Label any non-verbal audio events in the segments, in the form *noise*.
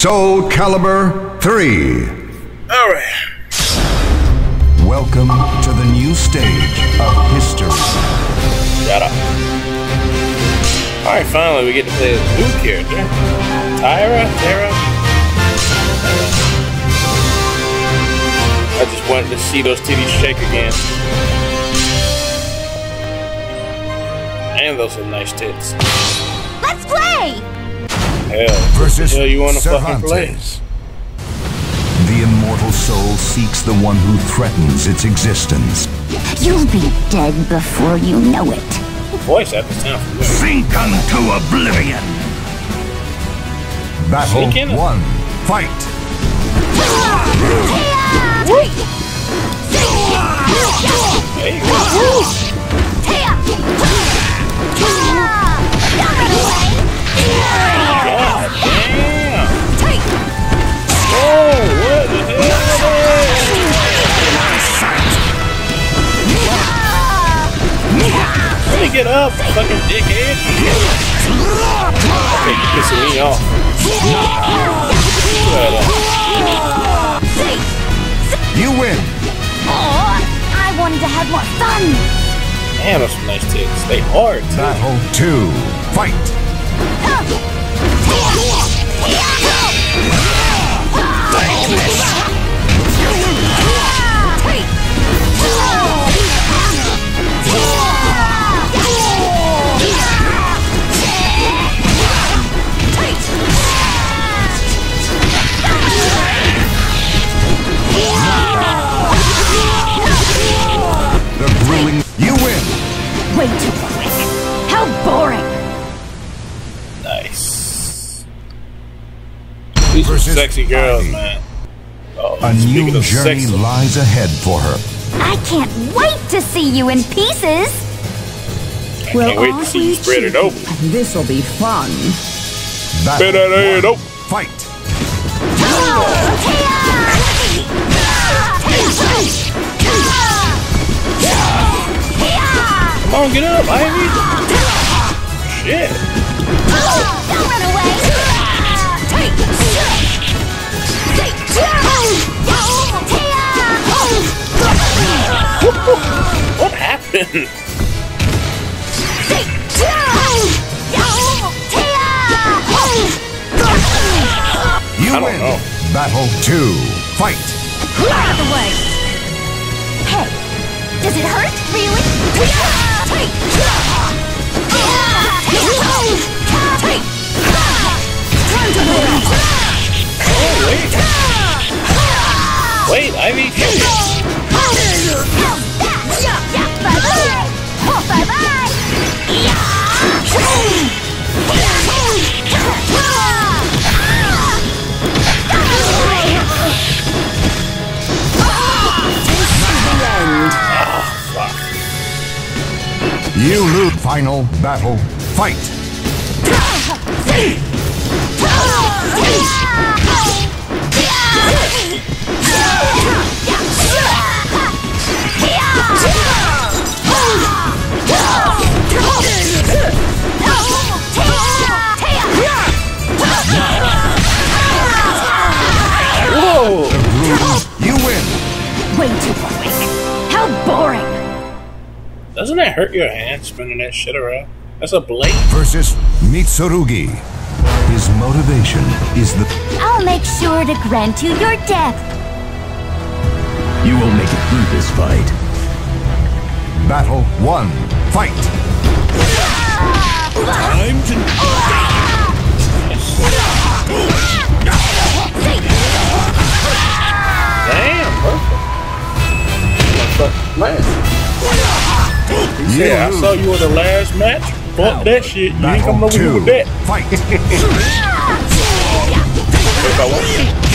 Soul Calibur 3. All right. Welcome to the new stage of history. Shut up. All right, finally we get to play a new character, Tira. Tira. I just wanted to see those titties shake again. And those are nice tits. Let's play! Hell, Versus hell you want to fucking play? Cervantes. The immortal soul seeks the one who threatens its existence. You'll be dead before you know it. Voice actor sound familiar. Sink unto oblivion. Battle Sneak 1. Fight. Hey, God damn! Oh, what the hell? Let me get up, fucking dickhead! Okay, you pissing me off. You win. Oh, I wanted to have more fun. Damn, those nice tits. They hard, too. Battle 2. Fight. The sexy girls, man. Oh, A new of journey sexy, lies ahead for her. I can't wait to see you in pieces. can't wait to see you spread it open. This'll be fun. Battle Spread that head one. open. Fight. Come on, get up, Ivy. Shit. Don't run away. What You I don't win. know. Battle 2. Fight. Out of the way. Hey, does it hurt? Really? Oh, wait. Wait, Ivy. Shit. You lose. Final battle. Fight. Whoa. You win. Way too quick. How boring. Doesn't that hurt your hand spinning that shit around? That's a blade. Versus Mitsurugi. His motivation is the I'll make sure to grant you your death. You will make it through this fight. battle 1. Fight. Time to Damn, perfect. Motherfucker, Man. You Yeah, I saw you in the last match. Fuck that shit. You ain't coming over here 2. with that. Fight. *laughs* If I want.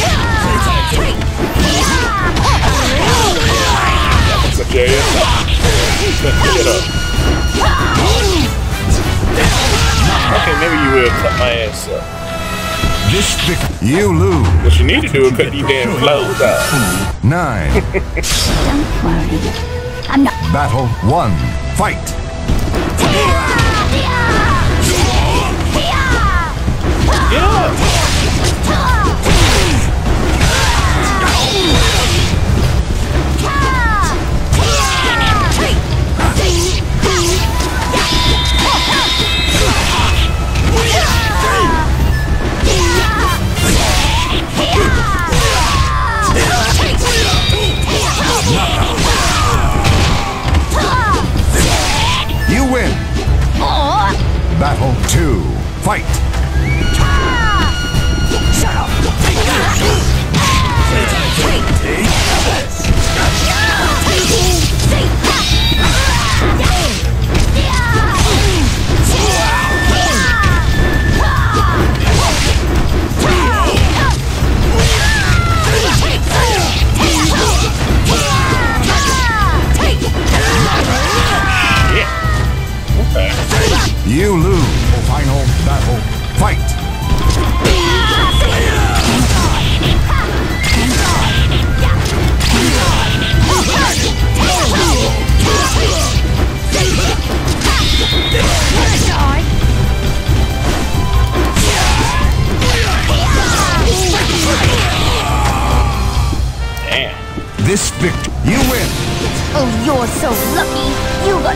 This vic- You lose. What you need to do is cut these damn clothes out. 9. Don't worry. I'm not. Battle 1. Fight. Fight!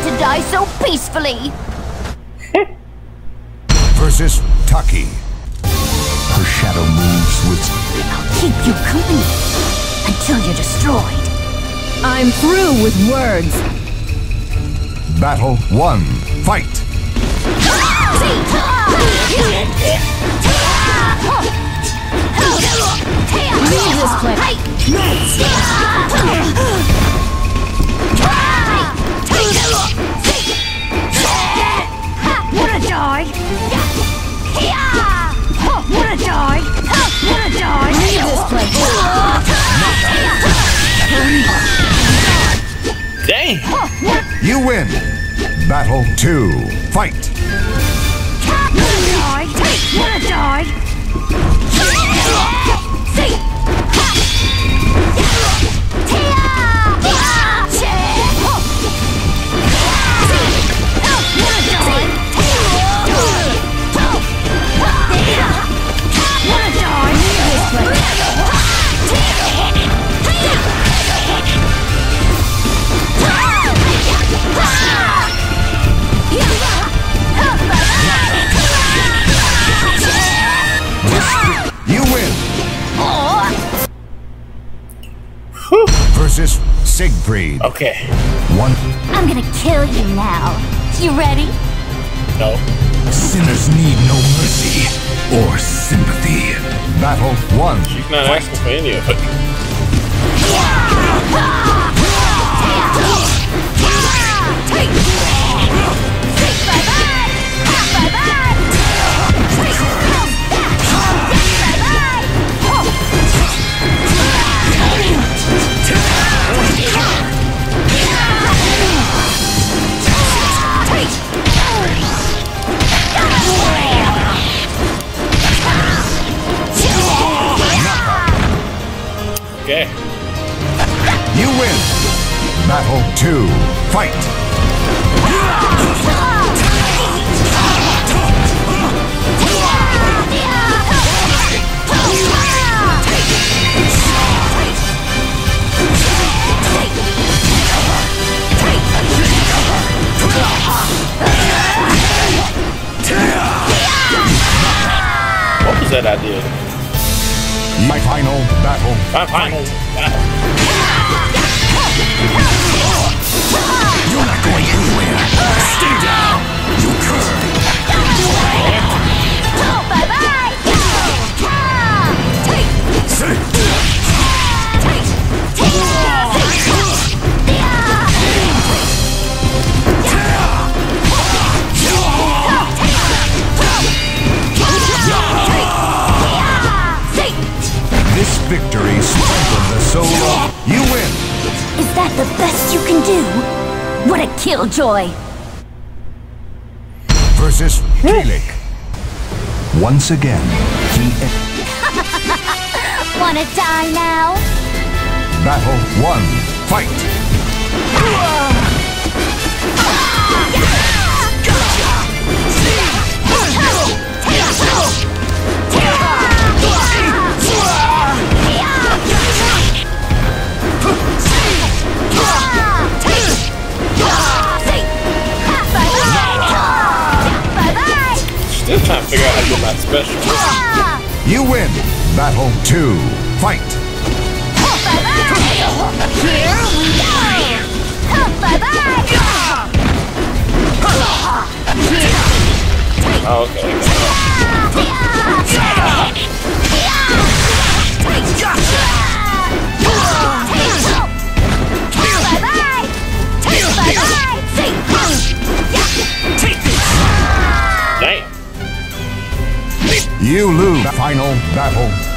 To die so peacefully. *laughs* Versus Taki. Her shadow moves with I'll keep you company until you're destroyed. I'm through with words. Battle 1. Fight! Leave this place. *laughs* Wanna die? Wanna die? Wanna die? Leave this place. Dang. You win! Battle 2. Fight! Siegfried. Okay. One. I'm gonna kill you now. You ready? No. Sinners need no mercy or sympathy. Battle 1. She's not asking for any of it. Okay. You win! Battle 2. Fight! What was that idea? My final battle. Fine, fine. Wow. You're not going anywhere. Stay down. You cur. Killjoy! Versus *laughs* Kilik. Once again, he... *laughs* Wanna die now? Battle 1. Fight! Battle 2. Fight! Here we go! Bye bye! Oh, okay. Damn. You lose. Final battle.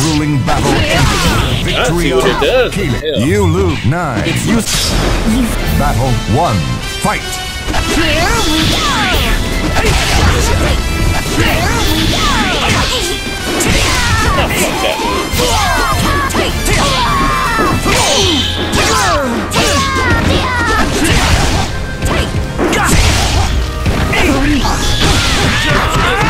The grueling battle ended. I see Victory what it of does. Keelan. Yeah. You lose. Nine. Battle one. Fight. Fuck that. Shit. Ba-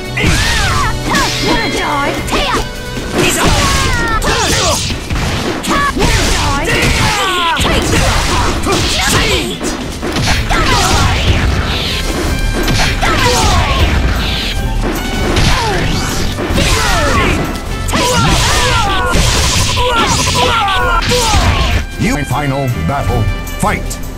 Fight.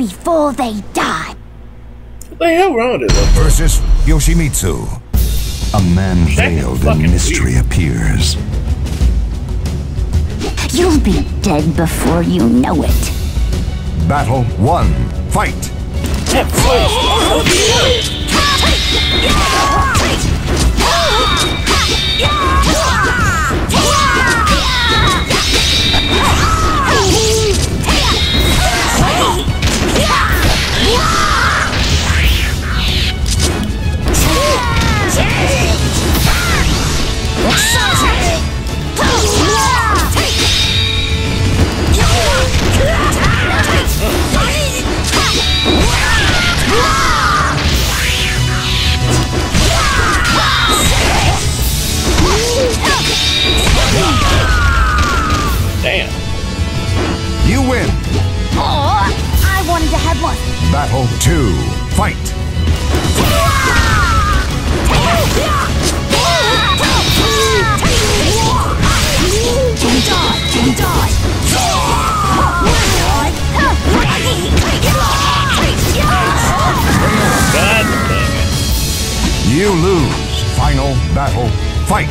Before they die. What the hell wrong with this? Versus Yoshimitsu. A man veiled in fucking mystery appears. You'll be dead before you know it. Battle one. Fight. Battle. Fight.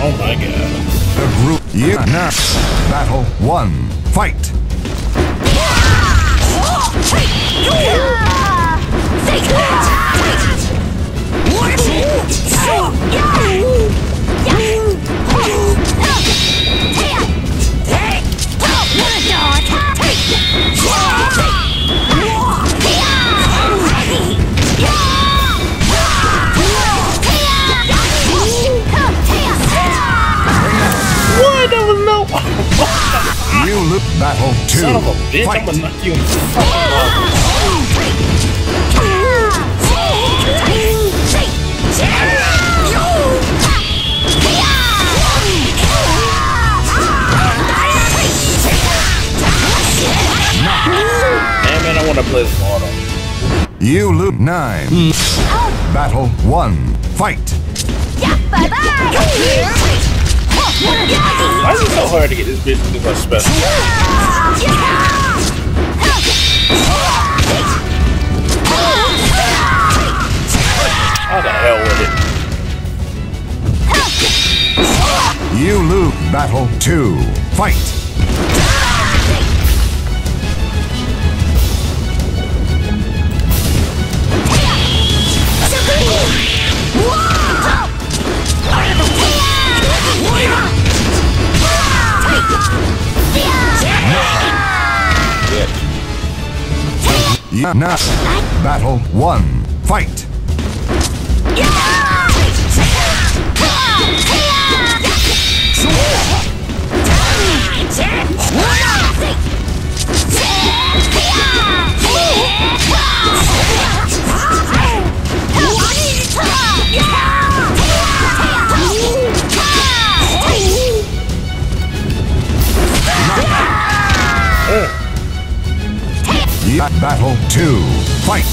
Oh my god. The group. You now. Battle one. Fight. What? Bitch. Fight. I'm gonna knock you in the fucking mouth. Damn man, I wanna play this Auto. You lose. Nine. Hmm. Battle one. Fight. Bye bye. Why is it so hard hard to get this bitch to do my special. How the hell with it? You lose battle two. Fight. Yeah. Battle one. Fight. Yeah. Battle two. Fight.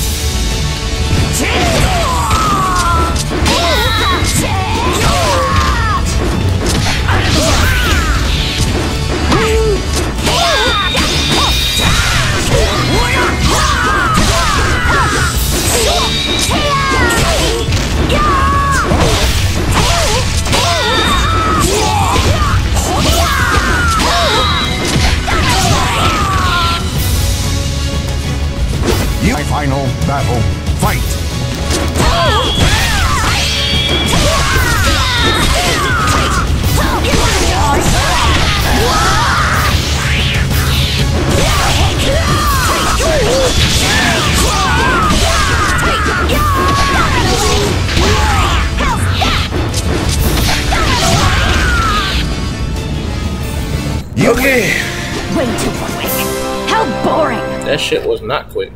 That shit was not quick.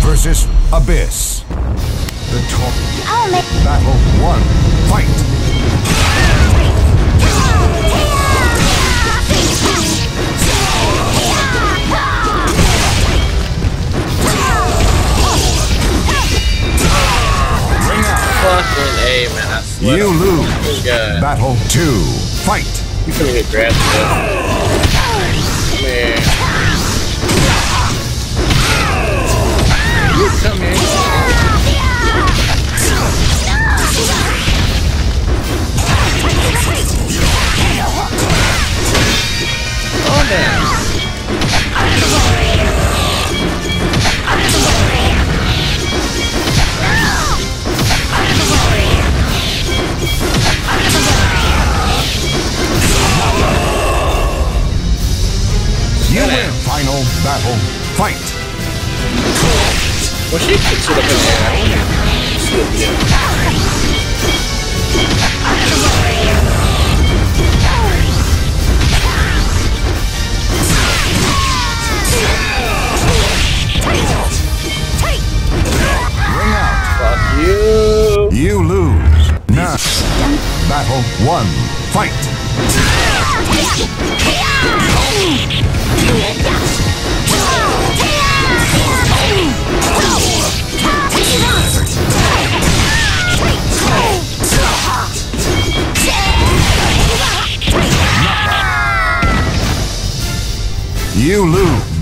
versus Abyss. The top battle one. Fight. Bring. Fucking A, man. I swear. You lose. Battle two. Fight. You finna get grabbed Come. You come. Battle. Fight. Well, she kicks it up in the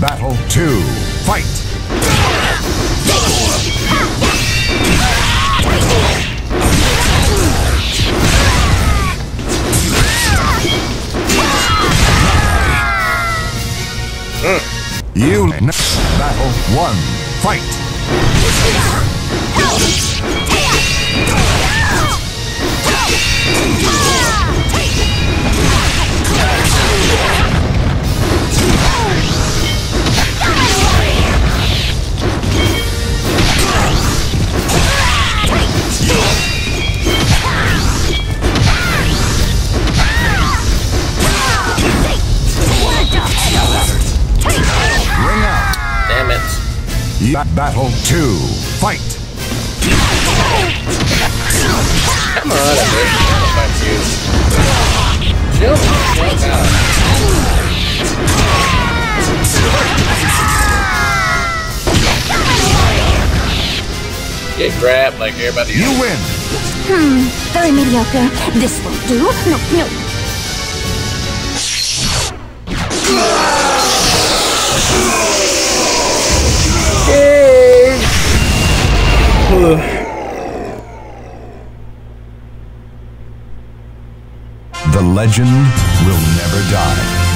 Battle two. Fight. You n- battle one. Fight. Battle 2. Fight! Come on, Get grabbed like everybody else. You win! Hmm, very mediocre. This won't do. No, no. The legend will never die.